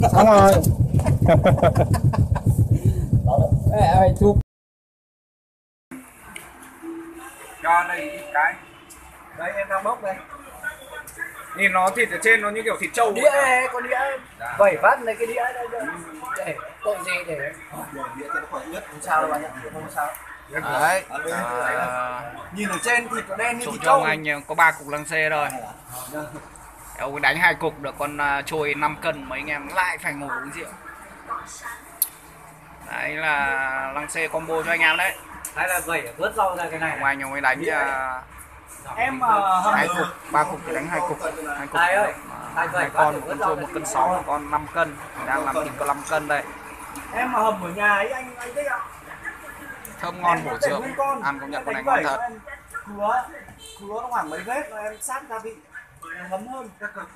Xong rồi. Ê, chụp cho đây ít cái. Đây em đang bốc đây. Nhìn nó thịt ở trên nó như kiểu thịt trâu đĩa này, con đĩa. Vẩy phát này cái đĩa đây để tội gì để. Không sao đâu bạn ạ? Không sao. Đấy. À, nhìn ở trên thịt nó đen như thịt cho trâu. ông anh có ba cục lăng xê rồi ông đánh hai cục được con à, trôi 5 cân mấy anh em lại phải ngồi uống rượu. Đấy là lăng xê combo cho anh em đấy. Hay là vẩy vớt rau ra cái này ông anh ông ấy đánh à, em mà hai cục ba cục thì đánh hai cục. Hai cục hai vẩy con một con trôi một cân sáu một con 5 cân. Đang làm thịt có 5 cân đây. Em mà hầm ở nhà ấy anh anh thích ạ? Thơm ngon bổ dưỡng. Ăn công nhận con đánh này ngon thật. em. Khứa, khứa nó khoảng mấy vết em sát gia vị Hanım bir dakika.